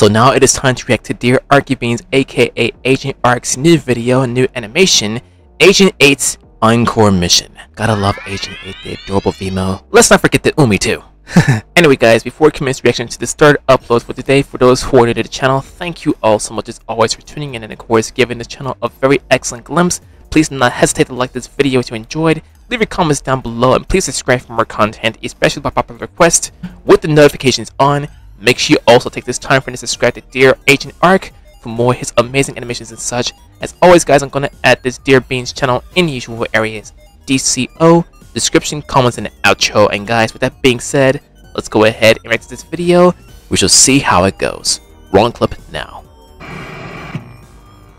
So now it is time to react to Dear Arky Beans aka Agent Arc's new video, new animation, Agent 8's Encore Mission. Gotta love Agent 8, the adorable Vimo. Let's not forget the Umi too. anyway guys, before we commence reaction to the third upload for today, for those who are new to the channel, thank you all so much as always for tuning in and of course giving this channel a very excellent glimpse. Please do not hesitate to like this video if you enjoyed, leave your comments down below, and please subscribe for more content, especially by popular request, with the notifications on. Make sure you also take this time for to subscribe to Dear Agent Arc for more of his amazing animations and such. As always guys, I'm gonna add this Dear Beans channel in the usual areas. DCO, description, comments, and outro. And guys, with that being said, let's go ahead and react to this video. We shall see how it goes. Wrong clip now.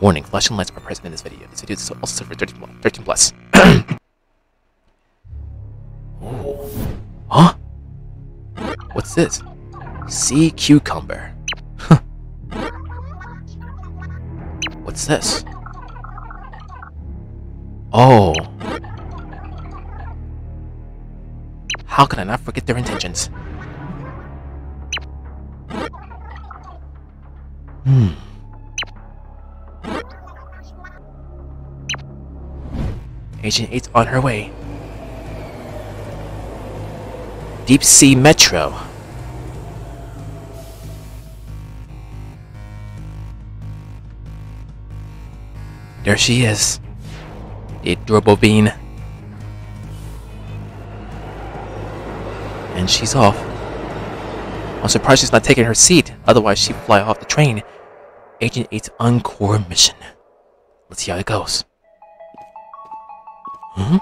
Warning, flashing lights are present in this video. This video is also for 13 plus. 13 plus. Huh? What's this? Sea cucumber. What's this? Oh. How could I not forget their intentions? Hmm. Agent 8's on her way. Deep Sea Metro. There she is. The adorable bean. And she's off. I'm surprised she's not taking her seat, otherwise she'd fly off the train. Agent 8's Encore mission. Let's see how it goes. Hmm?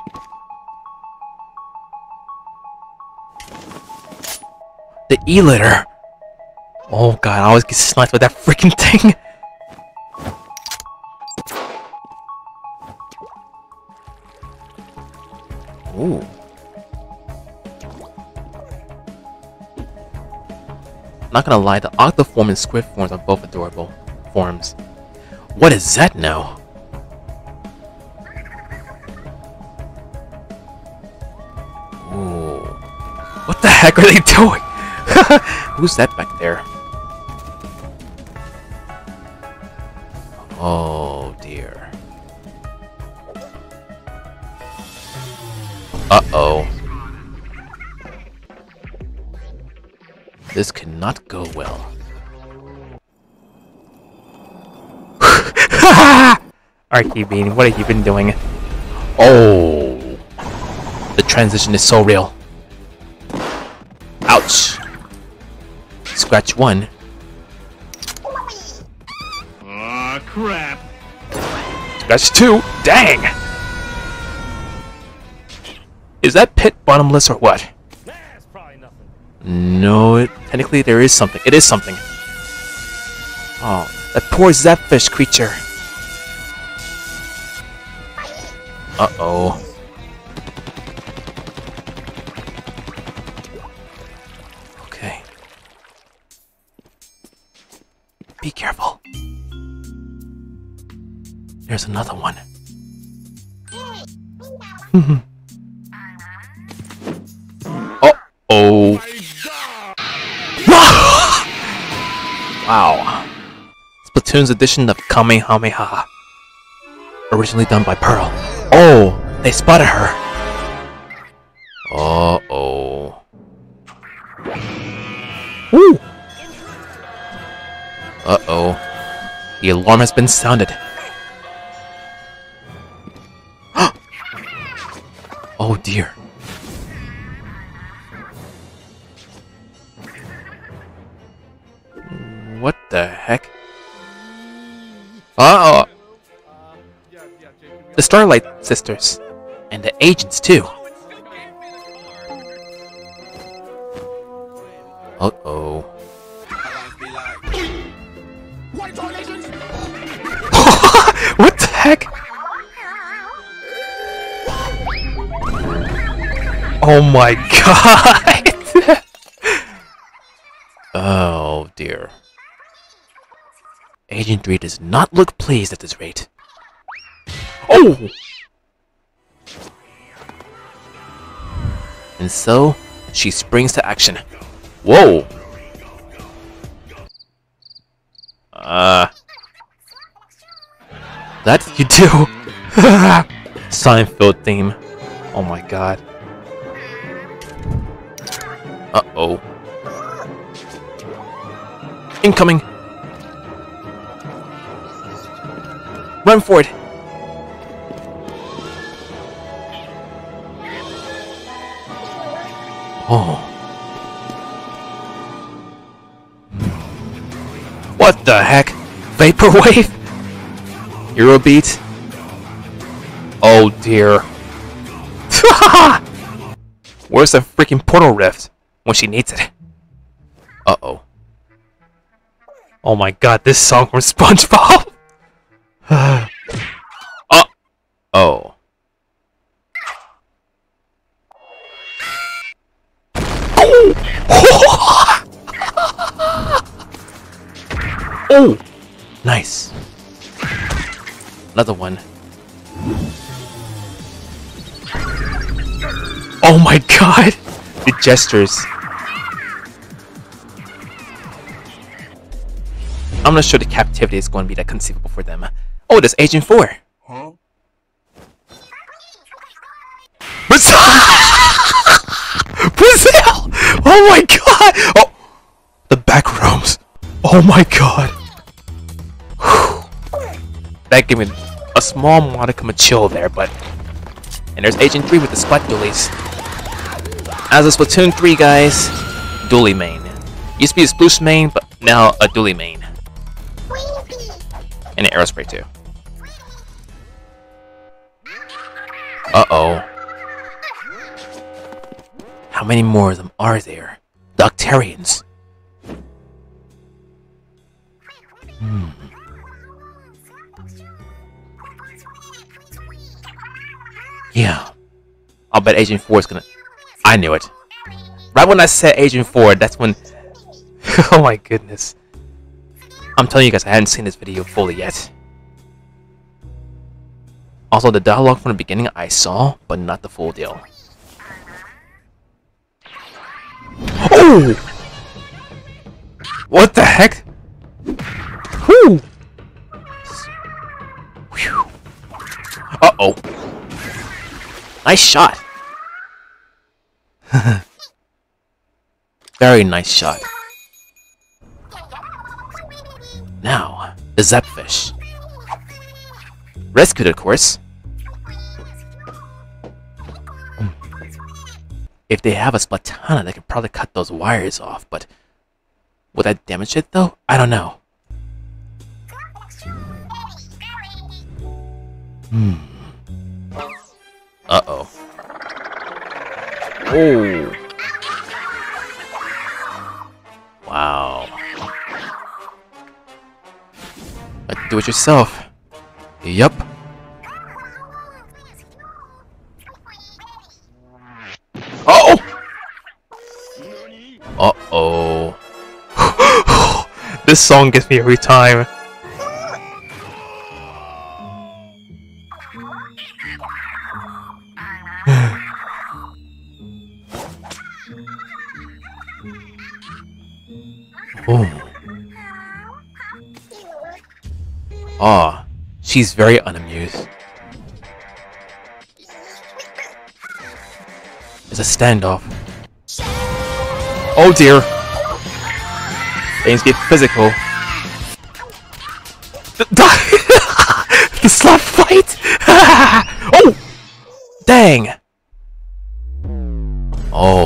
The E-liter! Oh god, I always get sniped with that freaking thing! Ooh. Not gonna lie, the octoform and squid forms are both adorable forms. What is that now? Ooh. What the heck are they doing? Who's that back there? Uh-oh. This cannot go well. Arky Bean, what have you been doing? Oh! The transition is so real. Ouch! Scratch one. Aw, crap. Scratch two. Dang! Is that pit bottomless or what? Nah, it's probably nothing. No, it, technically there is something. It is something. Oh, that poor Zapfish creature. Uh-oh. Okay. Be careful. There's another one. Uh-oh. Wow. Splatoon's edition of Kamehameha. Originally done by Pearl. Oh, they spotted her. Uh-oh. Woo! Uh-oh. The alarm has been sounded. Starlight Sisters. And the agents, too. Uh oh. what the heck? Oh my god! oh dear. Agent 3 does not look pleased at this rate. And so, she springs to action. Whoa! Uh. That you do? Seinfeld theme. Oh my god. Uh oh. Incoming! Run for it! Oh. What the heck? Vaporwave? Eurobeat? Oh dear. Where's the freaking portal rift when she needs it? Uh oh. Oh my god, this song from SpongeBob! uh oh. oh! Nice. Another one. Oh my god! The gestures. I'm not sure the captivity is going to be that conceivable for them. Oh, there's Agent 4! Oh my god! Oh! The back rooms. Oh my god. Whew. That gave me a small modicum of chill there, but... And there's Agent 3 with the Splat Dualies. As a Splatoon 3, guys, Dualie main. Used to be a Sploosh main, but now a Dualie main. And an Aerospray too. Uh-oh. How many more of them are there? The Octarians. Hmm. Yeah. I'll bet Agent 4 is gonna... I knew it. Right when I said Agent 4, that's when... oh my goodness. I'm telling you guys, I hadn't seen this video fully yet. Also, the dialogue from the beginning I saw, but not the full deal. What the heck? Whew. Uh-oh. Nice shot. Very nice shot. Now, the Zapfish. Rescued, of course. If they have a Splatana, they could probably cut those wires off, but... Would that damage it, though? I don't know. Hmm. Uh-oh. Oh. Wow. Do it yourself. Yup. This song gets me every time. oh. Ah, she's very unamused. It's a standoff. Oh dear! Things get physical. The, slap fight! oh! Dang! Oh.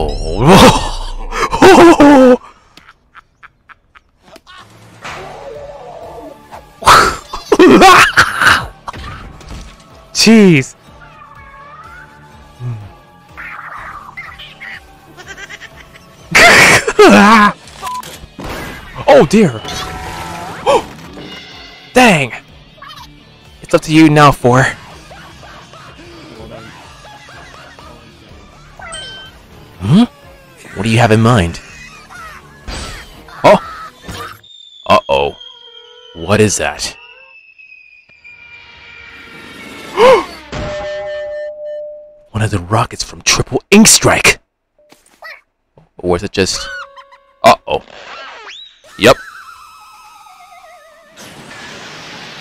Jeez. Oh dear. Dang. It's up to you now, four. Hmm? What do you have in mind? Oh! Uh-oh. What is that? One of the rockets from Triple Ink Strike! Or is it just... Uh-oh. Yep.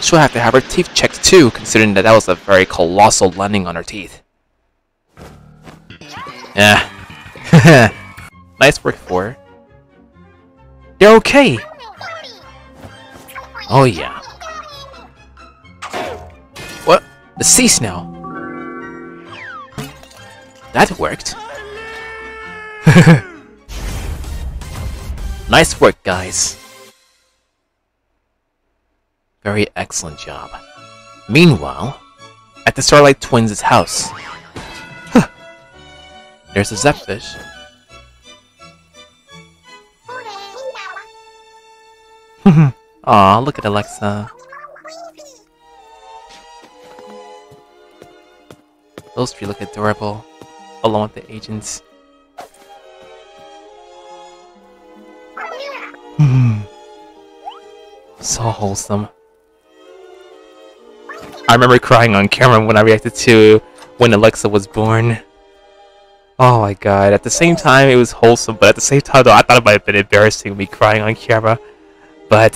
She'll have to have her teeth checked too, considering that that was a very colossal landing on her teeth. Yeah. nice work for her. They're okay! Oh yeah. What? The sea snail! That worked. nice work, guys. Very excellent job. Meanwhile, at the Starlight Twins' house, there's a Zapfish. Aw, look at Alexa. Those three look adorable, along with the agents. So wholesome. I remember crying on camera when I reacted to when Alexa was born. Oh my god, at the same time it was wholesome, but at the same time though I thought it might have been embarrassing me crying on camera. But,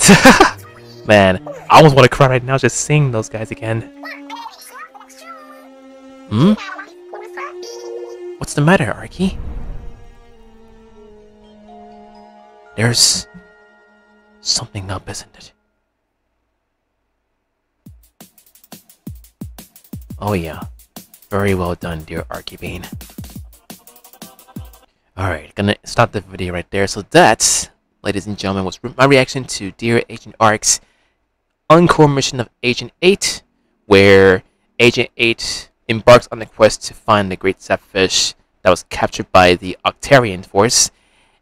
man, I almost want to cry right now just seeing those guys again. Hmm? What's the matter, Arky? There's something up, isn't it? Oh yeah. Very well done, dear Arky Bean. Alright, gonna stop the video right there. So that, ladies and gentlemen, was my reaction to Dear Agent Arc's encore mission of Agent 8, where Agent 8 embarks on the quest to find the Great Zapfish that was captured by the Octarian force.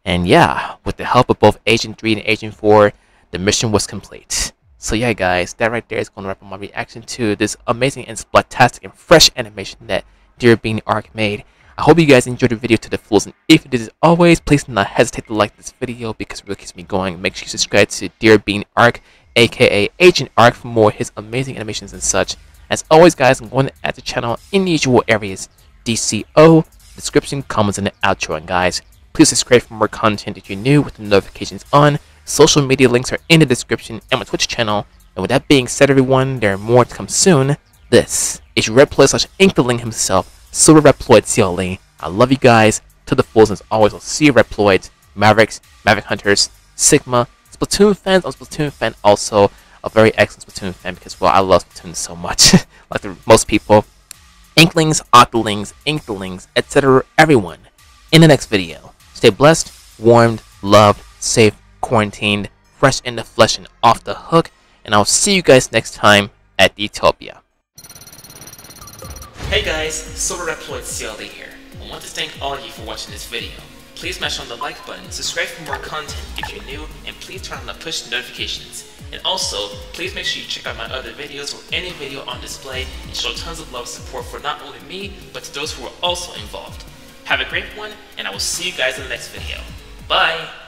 And yeah, with the help of both Agent 3 and Agent 4, the mission was complete. So yeah guys, that right there is going to wrap up my reaction to this amazing and splattastic and fresh animation that Dear Bean Arc made. I hope you guys enjoyed the video to the fullest, and if you did as always, please do not hesitate to like this video because it really keeps me going. Make sure you subscribe to Dear Bean Arc, aka Agent Arc for more his amazing animations and such. As always guys, I'm going to add the channel in the usual areas, DCO, description, comments, and the outro. And guys, please subscribe for more content if you're new with the notifications on. Social media links are in the description and my Twitch channel. And with that being said, everyone, there are more to come soon. This is Reploid slash Inkling himself, Silver Reploid CLE. I love you guys to the fullest as always. I'll see you Reploids, Mavericks, Maverick Hunters, Sigma, Splatoon fans. I'm Splatoon fan also. A very excellent Splatoon fan because, well, I love Splatoon so much. like the, most people. Inklings, Octolings, Inklings, etc. Everyone. In the next video. Stay blessed, warmed, loved, safe, quarantined, fresh in the flesh and off the hook, and I'll see you guys next time at Utopia. Hey guys, Silver Reploid CLE here. I want to thank all of you for watching this video. Please smash on the like button, subscribe for more content if you're new, and please turn on the push notifications. And also, please make sure you check out my other videos or any video on display and show tons of love and support for not only me, but to those who are also involved. Have a great one, and I will see you guys in the next video. Bye!